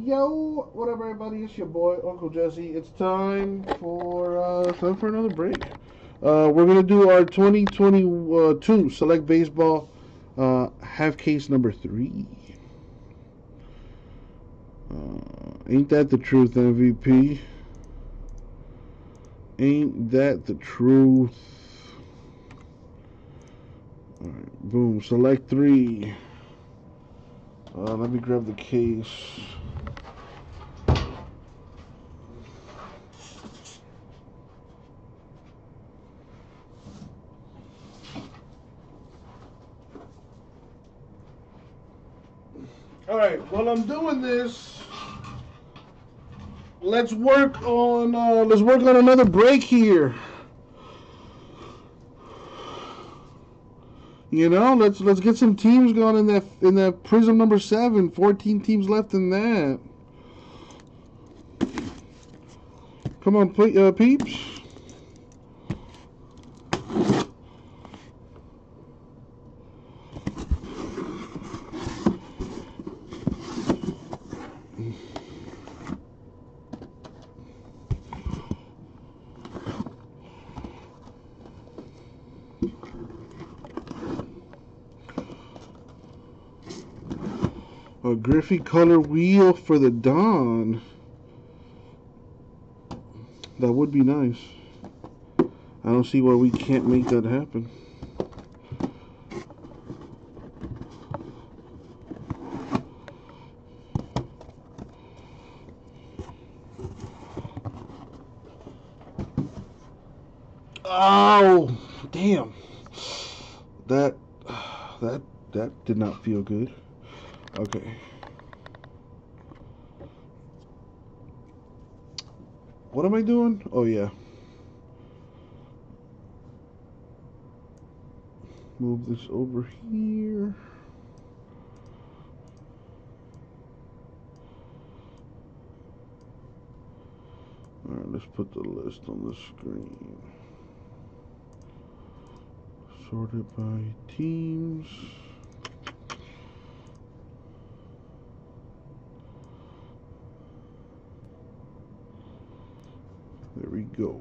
Yo, what up, everybody? It's your boy Uncle Jesse. It's time for uh, time for another break. Uh, we're gonna do our 2022 Select Baseball uh, half case number three. Uh, ain't that the truth, MVP? Ain't that the truth? All right, boom. Select three. Uh, let me grab the case. All right, while I'm doing this, let's work on uh, let's work on another break here. You know, let's let's get some teams going in that in that prism number seven. 14 teams left in that. Come on, uh, peeps. A Griffey color wheel for the Dawn. That would be nice. I don't see why we can't make that happen. Oh, damn. That that that did not feel good. Okay. What am I doing? Oh, yeah. Move this over here. Alright, let's put the list on the screen. Sorted by teams. There we go.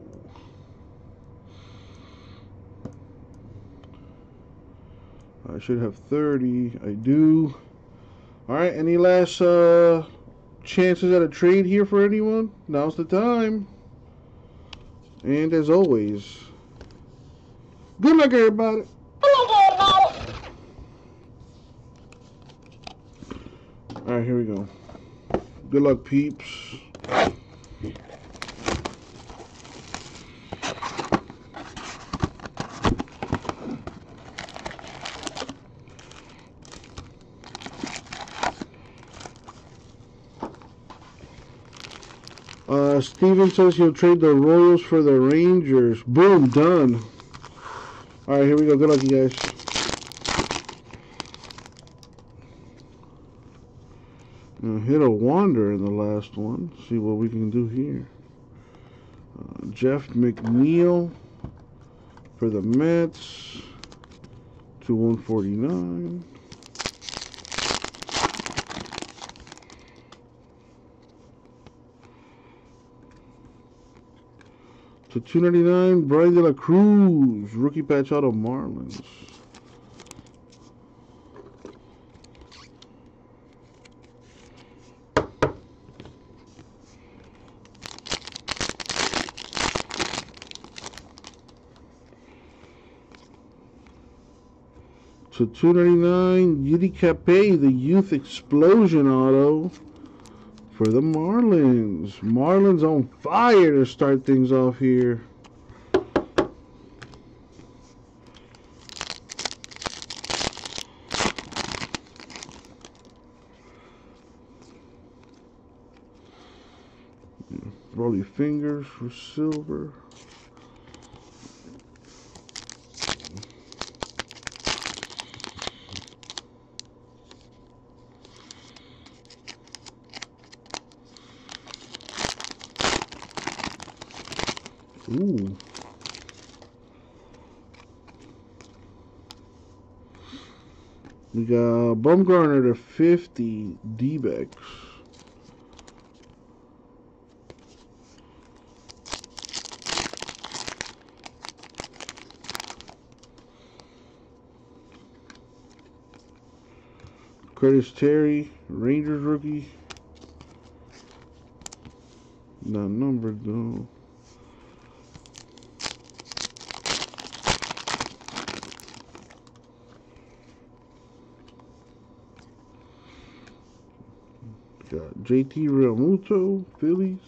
I should have 30. I do. All right, any last uh, chances at a trade here for anyone? Now's the time. And as always, good luck, everybody. Good everybody. All right, here we go. Good luck, peeps. Steven says he'll trade the Royals for the Rangers. Boom, done. All right, here we go. Good luck, you guys. Hit a Wander in the last one. See what we can do here. Uh, Jeff McNeil for the Mets. to 149. To 299, Bryan De La Cruz, rookie patch out of Marlins. To 299, Yudi Cape, the Youth Explosion auto for the Marlins. Marlins on fire to start things off here. Roll your fingers for silver. We got Bumgarner to 50, d. Curtis Terry, Rangers rookie. Not numbered though. JT Realmuto, Phillies.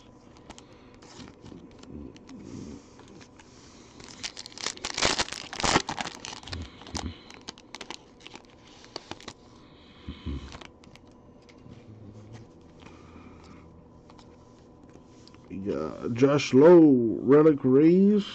got Josh Lowe, Relic Rays.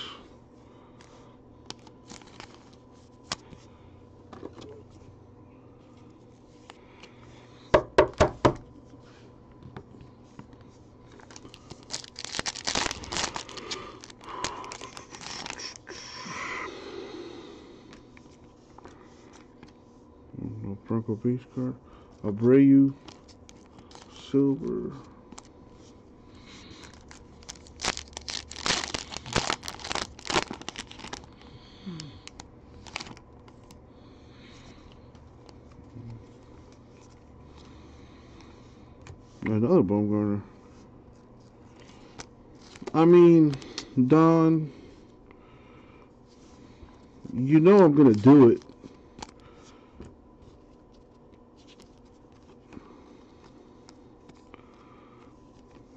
No Franco base card. Abreu, silver. Another Bumgarner. I mean, Don, you know I'm going to do it.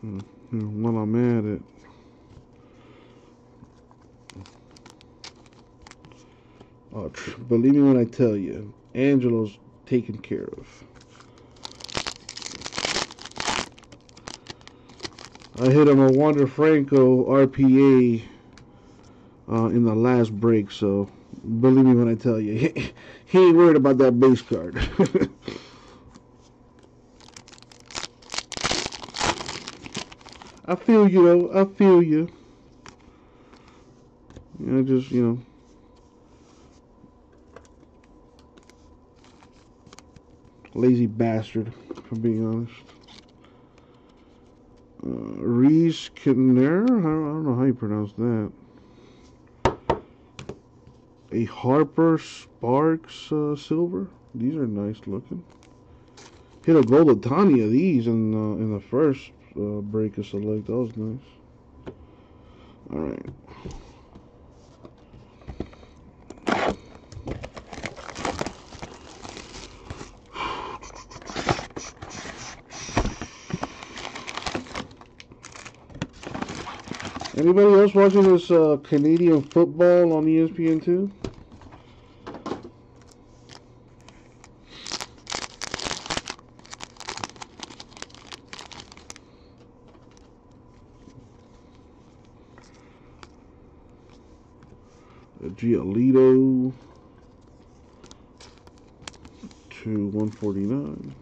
Hmm, While I'm at it. Oh, believe me when I tell you, Angelo's taken care of. I hit him a Wander Franco RPA uh, in the last break, so believe me when I tell you, he, he ain't worried about that base card. I feel you, though. I feel you. You know, just, you know. Lazy bastard, for being honest. Uh, Reese Kinner, I don't know how you pronounce that. A Harper Sparks uh, Silver. These are nice looking. Hit a gold of these in uh, in the first uh, break of select. That was nice. All right. Anybody else watching this uh, Canadian football on ESPN two? Giolito to 149.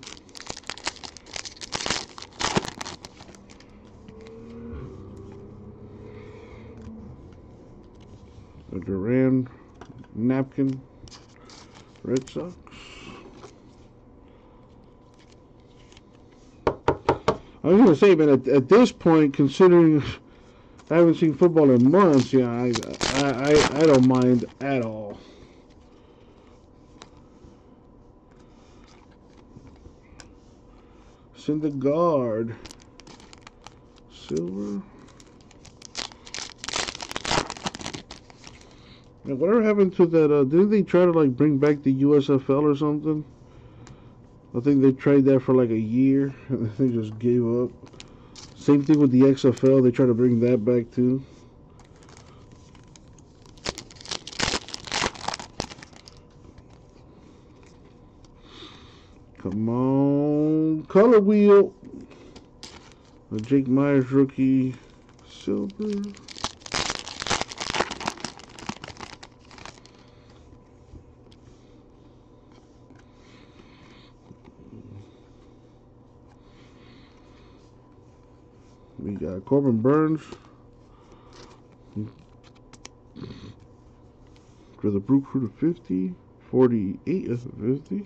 A Duran Red Sox. I was gonna say, man, at, at this point, considering I haven't seen football in months, yeah, I, I, I, I don't mind at all. Syndergaard, silver. Yeah, whatever happened to that? Uh, didn't they try to like bring back the USFL or something? I think they tried that for like a year and they just gave up. Same thing with the XFL. They tried to bring that back too. Come on, color wheel. Jake Meyers rookie, silver. Got Corbin Burnes for the Brew Crew to 50, 48 of 50.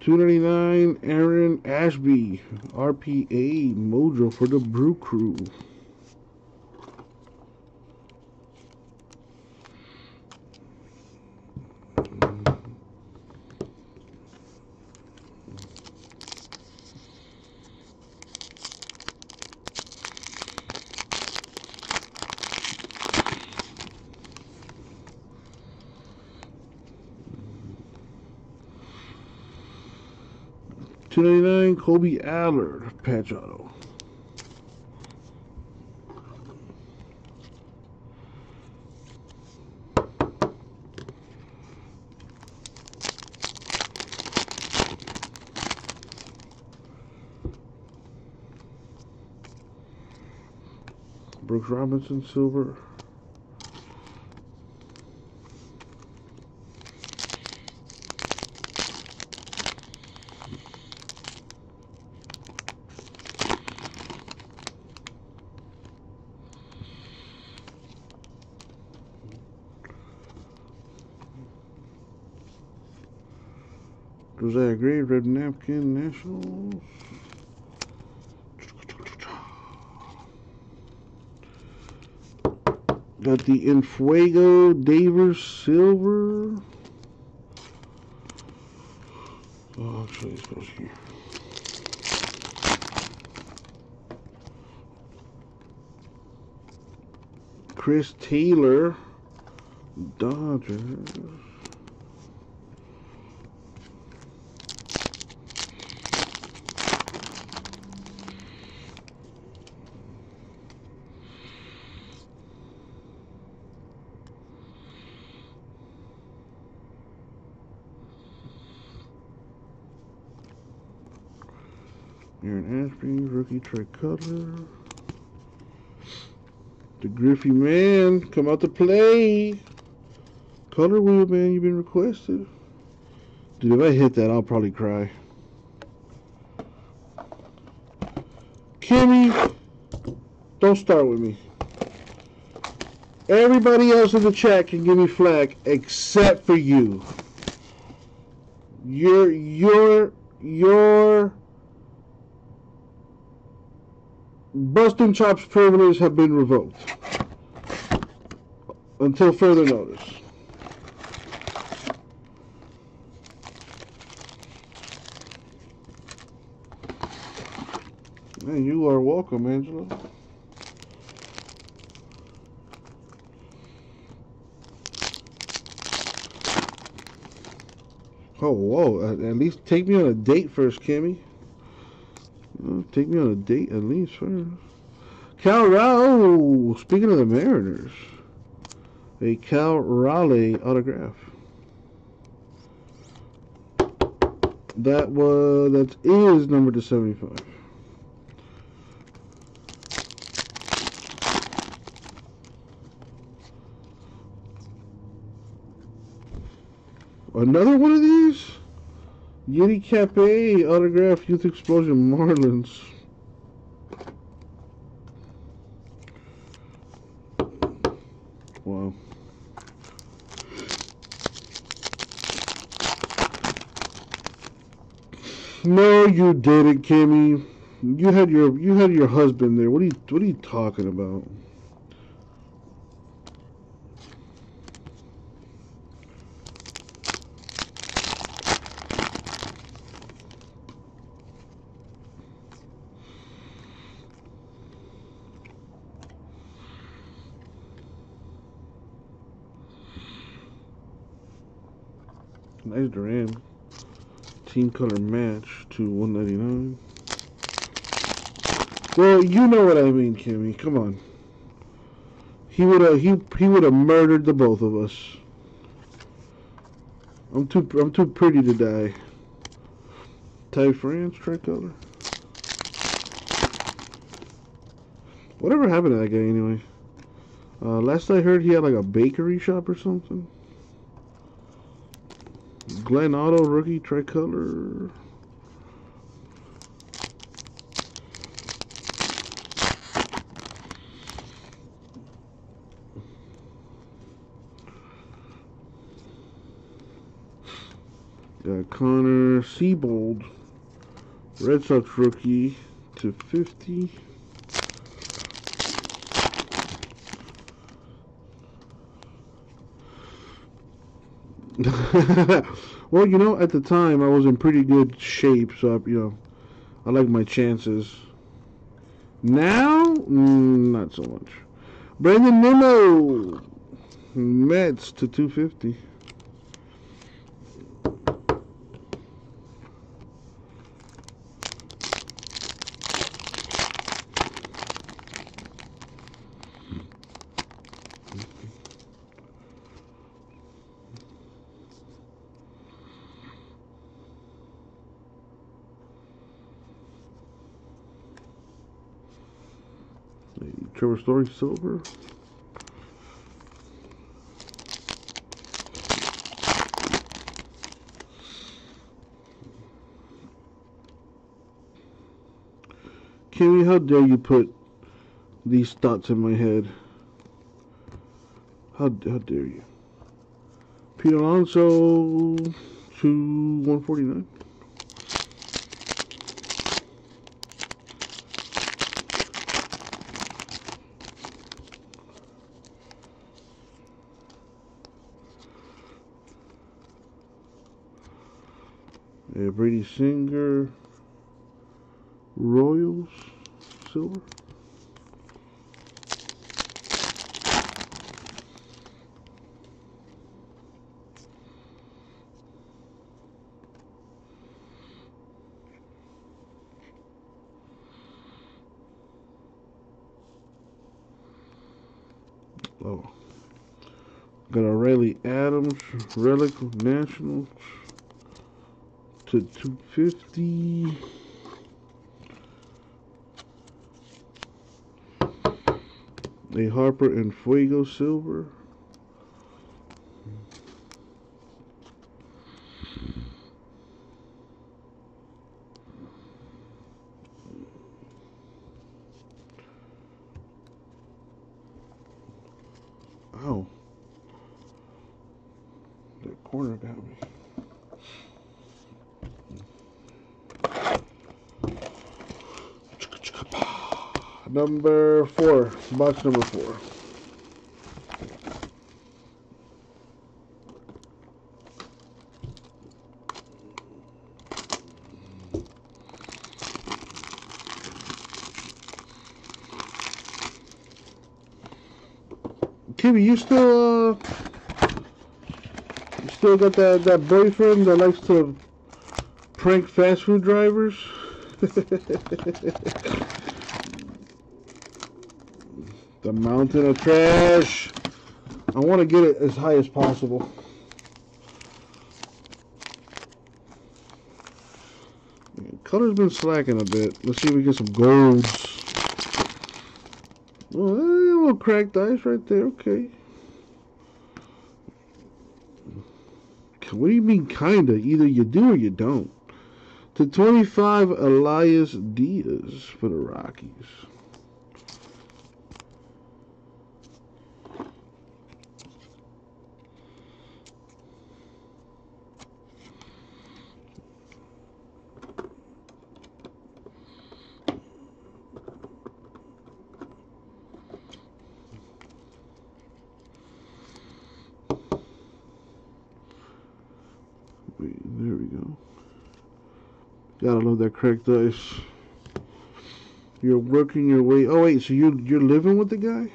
Two ninety nine, Aaron Ashby, RPA Mojo for the Brew Crew. 299 Kobe Adler patch auto. Brooks Robinson, silver. Josiah Gray, Red Napkin, Nationals. Got the Enfuego Devers Silver. Oh, actually, this goes here. Chris Taylor, Dodgers. Aaron Ashby, rookie tricolor. The Griffey man, come out to play. Color wheel man, you've been requested. Dude, if I hit that, I'll probably cry. Kimmy, don't start with me. Everybody else in the chat can give me flack except for you. Your your your Busting Chops privileges have been revoked until further notice. Man, you are welcome, Angela. Oh, whoa. At least take me on a date first, Kimmy. Take me on a date at least. Cal Raleigh. Speaking of the Mariners, a Cal Raleigh autograph. That was that is number to 75. Another one of these? Yeti Cape autograph Youth Explosion Marlins. Wow. No, you didn't, Kimmy. You had your you had your husband there. What are you what are you talking about? Nice Duran. Team color match to 199. Well, you know what I mean, Kimmy. Come on. He would have he he would have murdered the both of us. I'm too I'm too pretty to die. Ty France tricolor. Whatever happened to that guy anyway? Uh, last I heard, he had like a bakery shop or something. Glenn Otto rookie tricolor. Got Connor Seabold, Red Sox rookie to 50. well, you know, at the time I was in pretty good shape, so I, you know, I like my chances. Now, mm, not so much. Brandon Nimmo, Mets to 250. Story silver. Kimmy, how dare you put these thoughts in my head? How, how dare you? Pete Alonso to 149. Yeah, Brady Singer, Royals, silver. Oh. Got a Riley Adams Relic Nationals to 250. A Harper En Fuego Silver. Ow. That corner got me. Number four, box number four. Kimmy, you still uh, you still got that that boyfriend that likes to prank fast food drivers? the mountain of trash. I want to get it as high as possible. Color's been slacking a bit. Let's see if we get some golds. Well, a little cracked ice right there. Okay. What do you mean, kinda? Either you do or you don't. To 25, Elias Diaz for the Rockies. Wait, there we go. Gotta love that cracked ice. You're working your way. Oh wait, so you you're living with the guy?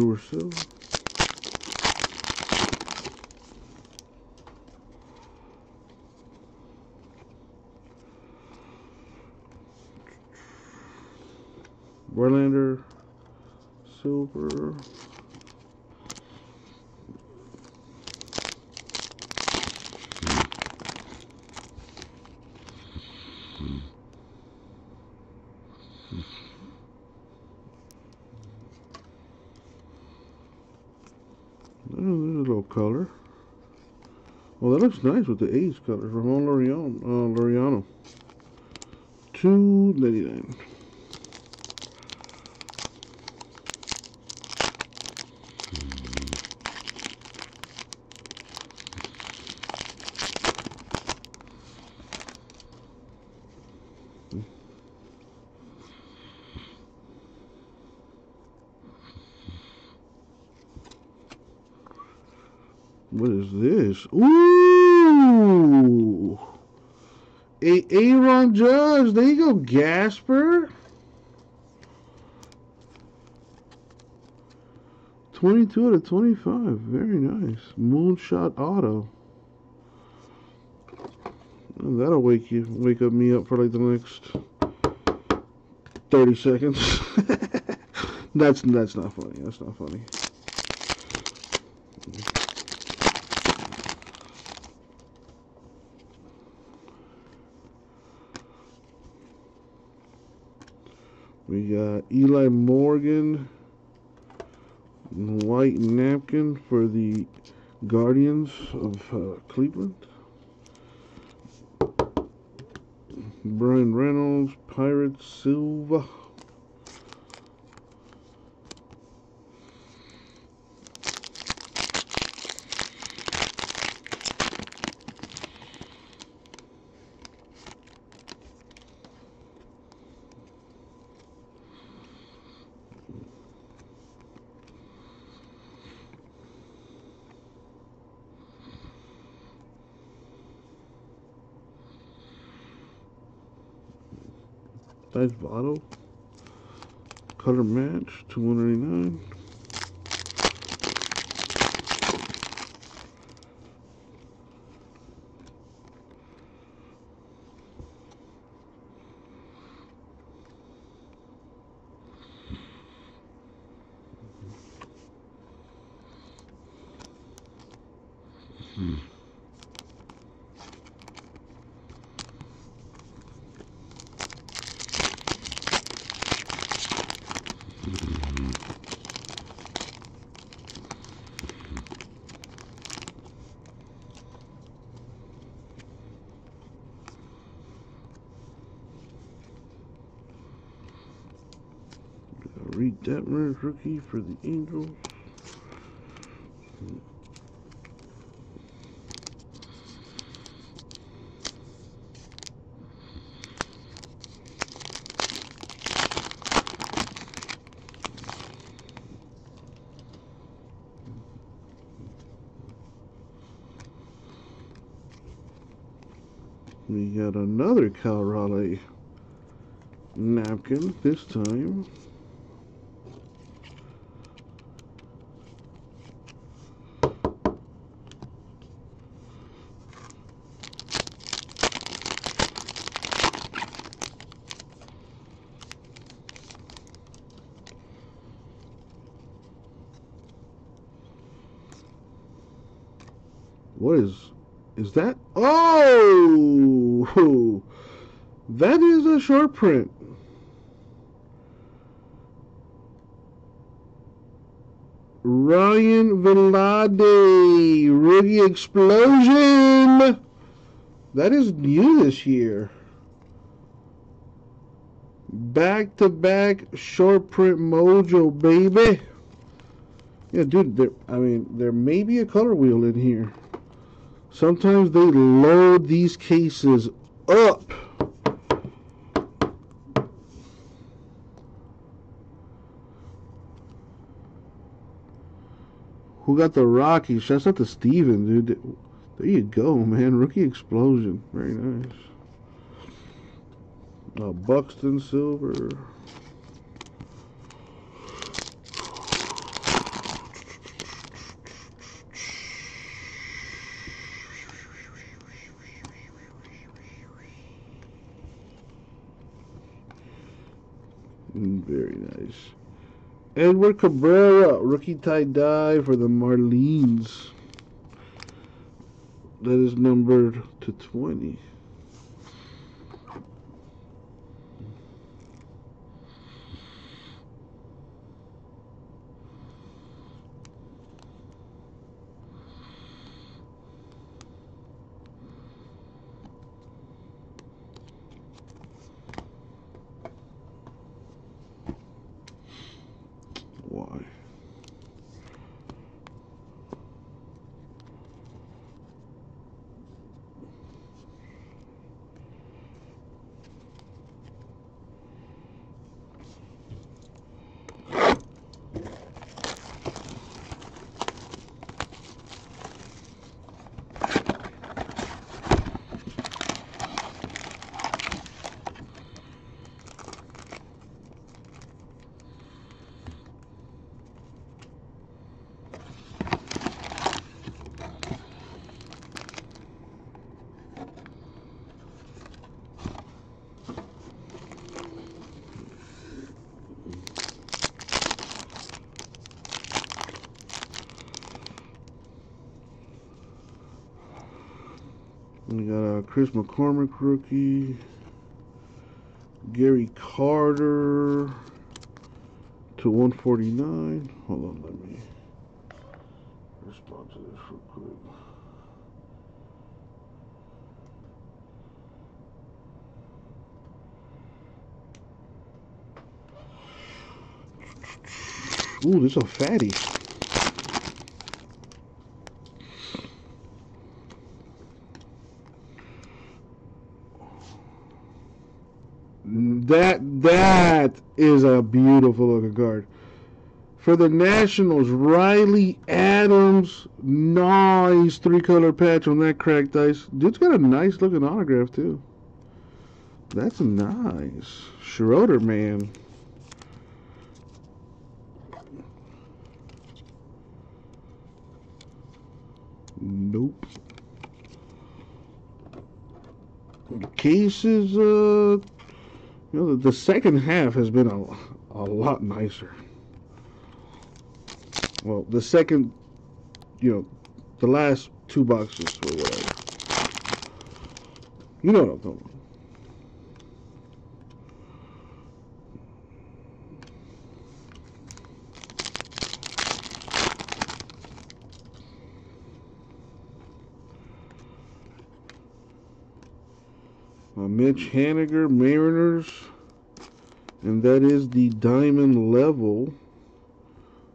Brewer Silver. Verlander Silver. Oh, there's a little color. Well, looks nice with the A's color. Ramon Laureano. Uh, Laureano. Two ninety nine. What is this? Ooh! A Aaron Judge. There you go, Gasper. 22 out of 25. Very nice. Moonshot Auto. And that'll wake you, wake up me up for like the next 30 seconds. that's that's not funny. That's not funny. Eli Morgan, white napkin for the Guardians of uh, Cleveland. Bryan Reynolds, Pirates, Silva. Nice bottle. Color match, 299 rookie for the Angels. We got another Cal Raleigh napkin this time. What is is that? Oh, that is a short print. Ryan Vilade, rookie explosion. That is new this year. Back to back short print mojo, baby. Yeah, dude, there, I mean, there may be a color wheel in here. Sometimes they load these cases up. Who got the Rockies? Shouts out to Steven, dude. There you go, man. Rookie explosion. Very nice. Uh, Buxton Silver. Very nice. Edward Cabrera, rookie tie dye for the Marlins. That is numbered to 20. Why? We got a Chas McCormick rookie. Gary Carter to 149. Hold on, let me respond to this real quick. Ooh, this is a fatty. That is a beautiful looking card. For the Nationals, Riley Adams, nice three color patch on that cracked ice. Dude's got a nice looking autograph too. That's nice. Schroeder man. Nope. Cases, uh, you know, the, second half has been a, a lot nicer. Well, the second, you know, the last two boxes or whatever. You know what I'm talking about. Mitch Haniger, Mariners. And that is the diamond level,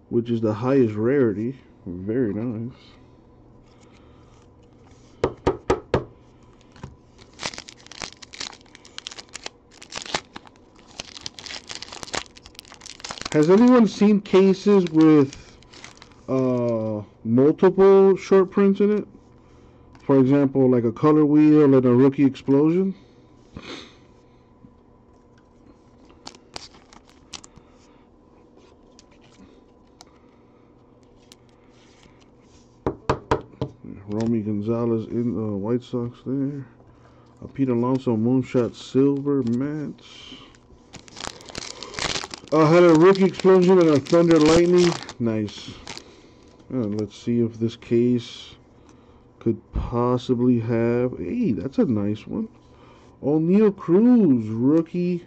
which is the highest rarity. Very nice. Has anyone seen cases with uh, multiple short prints in it? For example, like a color wheel and a rookie explosion? Gonzalez in the uh, White Sox there. A Pete Alonso Moonshot Silver match. I had a rookie explosion and a thunder lightning. Nice. Uh, let's see if this case could possibly have. Hey, that's a nice one. Oneil Cruz, rookie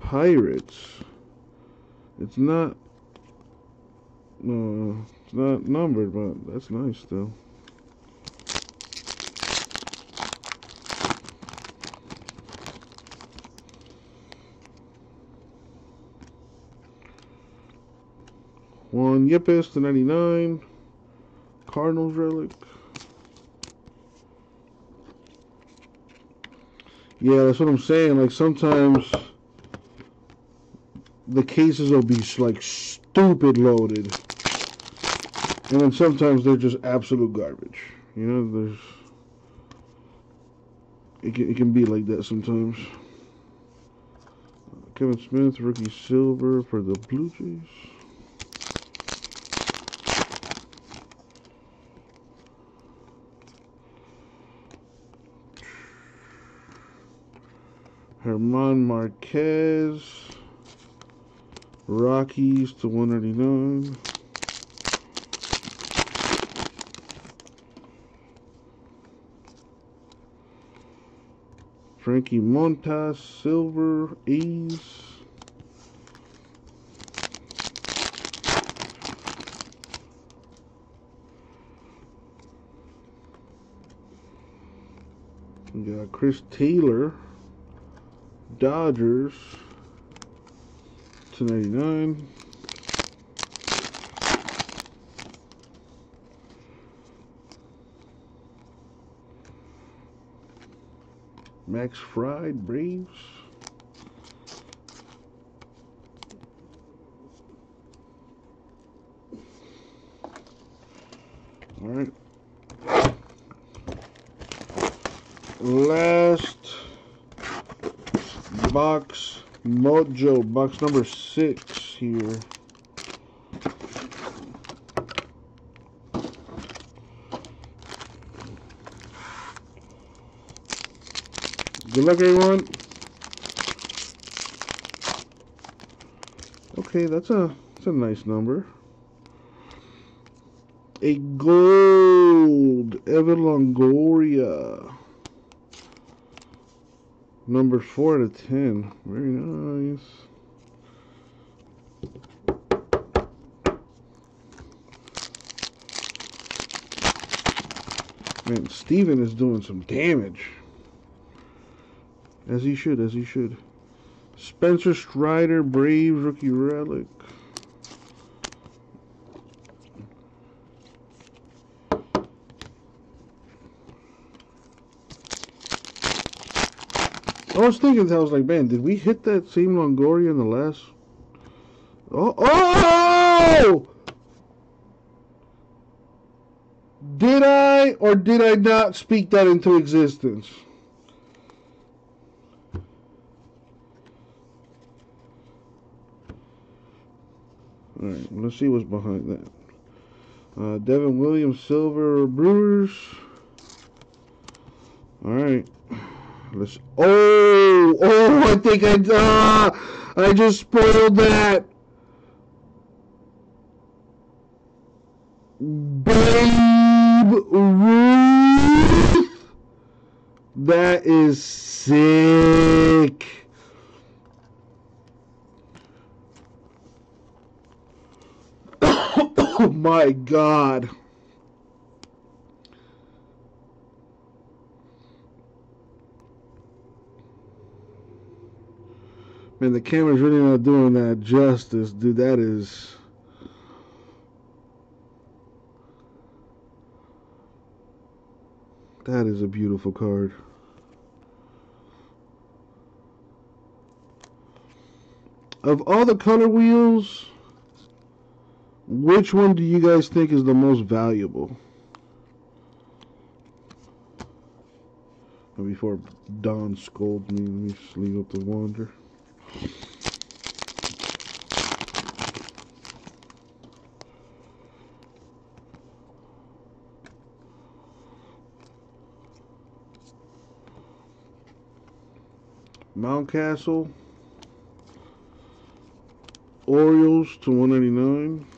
Pirates. It's not. Uh, it's not numbered, but that's nice still. Juan Yepez to 99. Cardinals relic. Yeah, that's what I'm saying. Like sometimes the cases will be like stupid loaded. And then sometimes they're just absolute garbage. You know, there's it can, it can be like that sometimes. Kevin Smith, rookie silver for the Blue Jays. German Marquez. Rockies to 199. Frankie Montas, Silver, A's. We got Chris Taylor. Dodgers to 99. Max Fried, Braves. All right. Last box mojo box number six here. Good luck everyone. Okay that's a that's a nice number. A gold Evan Longoria Number 4 out of 10. Very nice. Man, Steven is doing some damage. As he should, as he should. Spencer Strider, Braves, rookie relic. Was thinking, I was like, man, did we hit that same Longoria in the last? Oh, oh! Did I or did I not speak that into existence? All right, let's see what's behind that. Uh, Devin Williams, Silver Brewers. All right. Let's. Oh, oh! I think I. Uh, I just spoiled that. Babe Ruth. That is sick. oh my god. Man, the camera's really not doing that justice, dude. That is. That is a beautiful card. Of all the color wheels, which one do you guys think is the most valuable? Before Don scolds me, let me leave up the Wander. Mountcastle. Orioles to 199.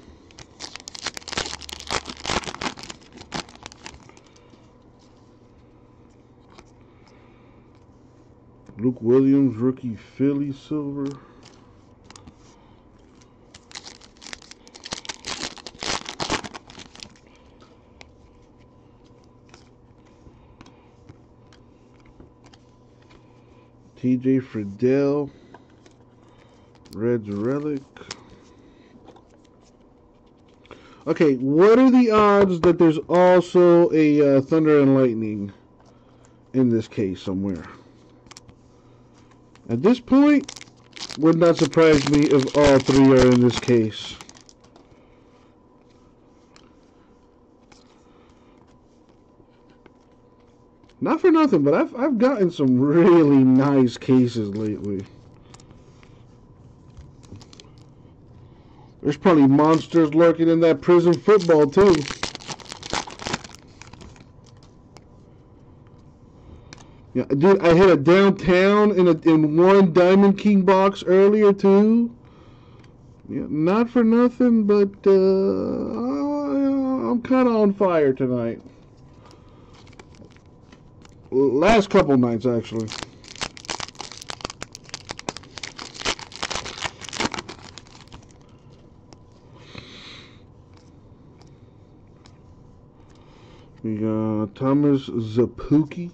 Luke Williams, rookie Philly silver. TJ Friedl, Reds Relic. Okay, what are the odds that there's also a uh, Thunder and Lightning in this case somewhere? At this point, would not surprise me if all three are in this case. Not for nothing, but I've I've gotten some really nice cases lately. There's probably monsters lurking in that Prizm football too. Yeah, dude, I hit a downtown in a in one Diamond King box earlier too. Yeah, not for nothing, but uh, I'm kind of on fire tonight. Last couple nights, actually. We got Thomas Szapucki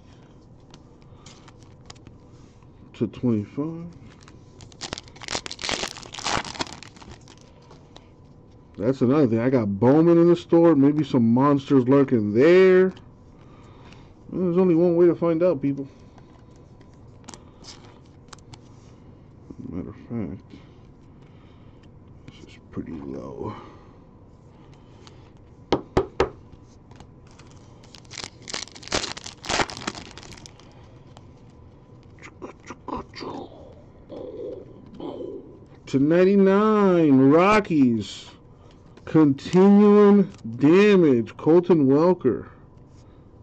to 25. That's another thing. I got Bowman in the store. Maybe some monsters lurking there. There's only one way to find out, people. Matter of fact, this is pretty low. To 99 Rockies. Continuing damage. Colton Welker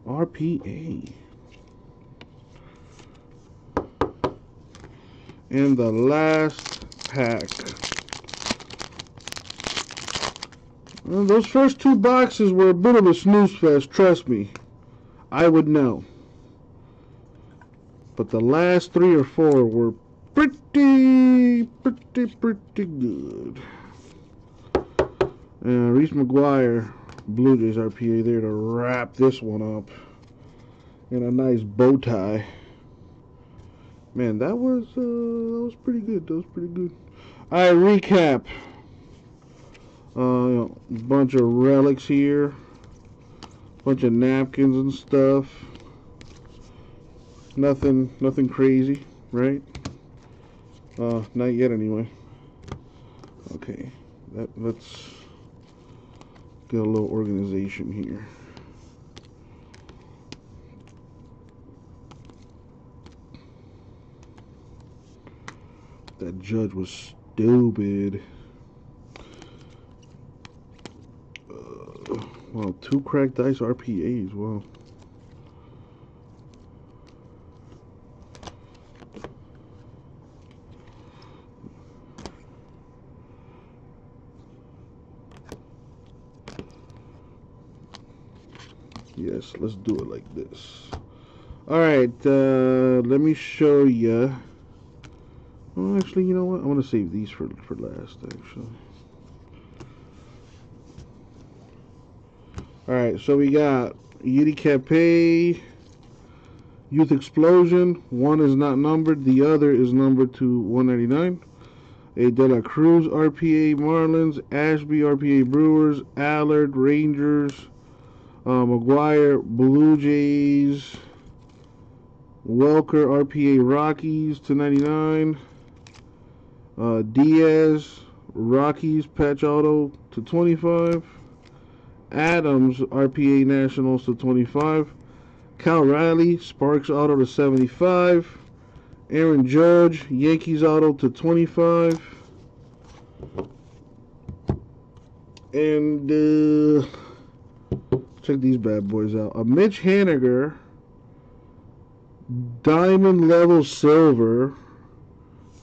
RPA and the last pack. Well, those first two boxes were a bit of a snooze fest trust me. I would know. But the last three or four were pretty, pretty, pretty good. And Reese McGuire, Blue Jays RPA there to wrap this one up in a nice bow tie. Man, that was uh, that was pretty good. That was pretty good. Right, recap. Uh, bunch of relics here, bunch of napkins and stuff. Nothing, nothing crazy, right? Uh, not yet, anyway. Okay, that let's get a little organization here. That judge was stupid. Uh, well, two cracked ice RPAs. Wow. Yes, let's do it like this. Alright, uh, let me show you. Well, actually, you know what? I want to save these for, for last, actually. Alright, so we got Yeti Cape, Youth Explosion. One is not numbered, the other is numbered to 199. A De La Cruz RPA Marlins, Ashby RPA Brewers, Allard Rangers, uh, McGuire Blue Jays, Welker RPA Rockies to 99. Uh, Diaz Rockies patch auto to 25. Adams RPA Nationals to 25. Cal Raleigh Sparks auto to 75. Aaron Judge Yankees auto to 25. And uh, check these bad boys out. A Mitch Haniger Diamond level silver.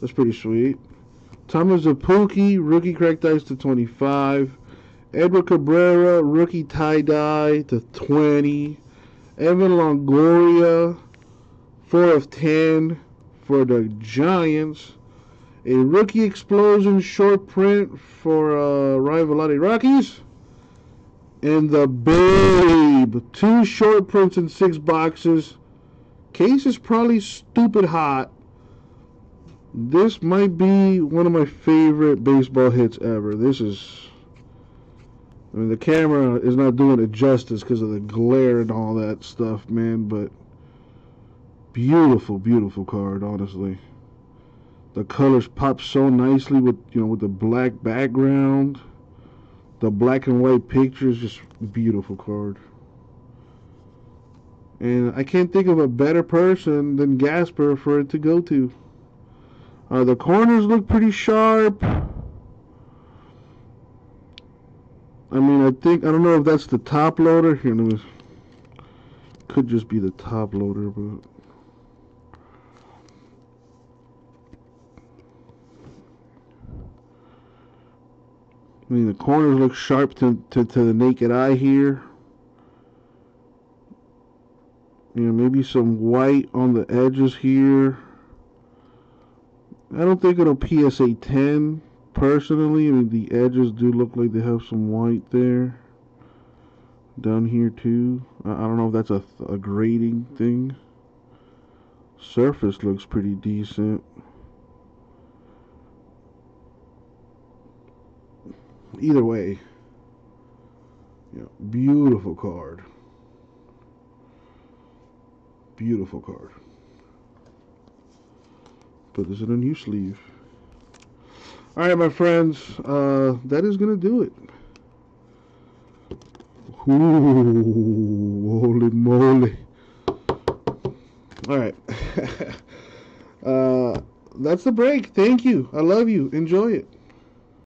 That's pretty sweet. Thomas Szapucki, rookie cracked ice to 25. Edward Cabrera, rookie tie dye to 20. Evan Longoria, 4 of 10 for the Giants. A rookie explosion short print for uh, Vilade Rockies. And the Babe, two short prints in six boxes. Case is probably stupid hot this might be one of my favorite baseball hits ever. This is. I mean, the camera is not doing it justice because of the glare and all that stuff, man, but. Beautiful, beautiful card, honestly. The colors pop so nicely with, you know, with the black background. The black and white pictures, just beautiful card. And I can't think of a better person than Gasper for it to go to. Uh, the corners look pretty sharp. I mean, I think, I don't know if that's the top loader. Here, let me, could just be the top loader, but. I mean, the corners look sharp to, to, to the naked eye here. You know, maybe some white on the edges here. I don't think it'll PSA 10 personally. I mean, the edges do look like they have some white there. Down here too. I, I don't know if that's a, a grading thing. Surface looks pretty decent. Either way, yeah, beautiful card. Beautiful card put this in a new sleeve. Alright, my friends, uh, that is going to do it. Ooh, holy moly. Alright. uh, that's the break. Thank you. I love you. Enjoy it.